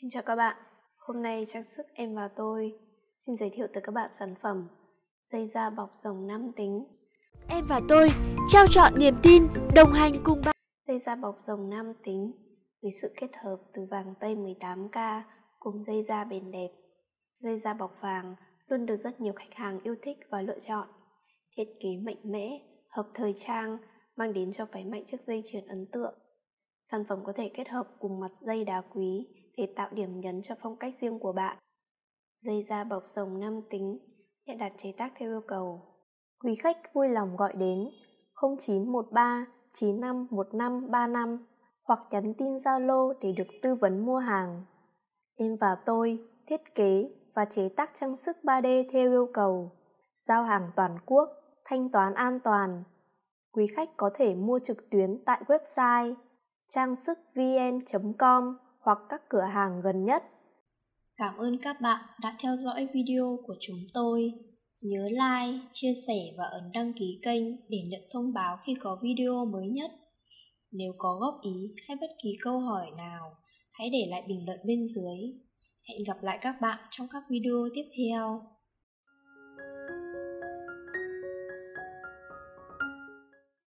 Xin chào các bạn, hôm nay trang sức em và tôi xin giới thiệu tới các bạn sản phẩm dây da bọc rồng nam tính. Em và tôi trao chọn niềm tin, đồng hành cùng bạn. Dây da bọc rồng nam tính với sự kết hợp từ vàng tây 18K cùng dây da bền đẹp. Dây da bọc vàng luôn được rất nhiều khách hàng yêu thích và lựa chọn. Thiết kế mạnh mẽ, hợp thời trang, mang đến cho váy mạnh chiếc dây chuyền ấn tượng. Sản phẩm có thể kết hợp cùng mặt dây đá quý để tạo điểm nhấn cho phong cách riêng của bạn. Dây da bọc rồng nam tính, nhận đặt chế tác theo yêu cầu. Quý khách vui lòng gọi đến 0913 951535 hoặc nhắn tin Zalo để được tư vấn mua hàng. Em và tôi thiết kế và chế tác trang sức 3D theo yêu cầu. Giao hàng toàn quốc, thanh toán an toàn. Quý khách có thể mua trực tuyến tại website trang sức vn.com hoặc các cửa hàng gần nhất. Cảm ơn các bạn đã theo dõi video của chúng tôi. Nhớ like, chia sẻ và ấn đăng ký kênh để nhận thông báo khi có video mới nhất. Nếu có góp ý hay bất kỳ câu hỏi nào, hãy để lại bình luận bên dưới. Hẹn gặp lại các bạn trong các video tiếp theo.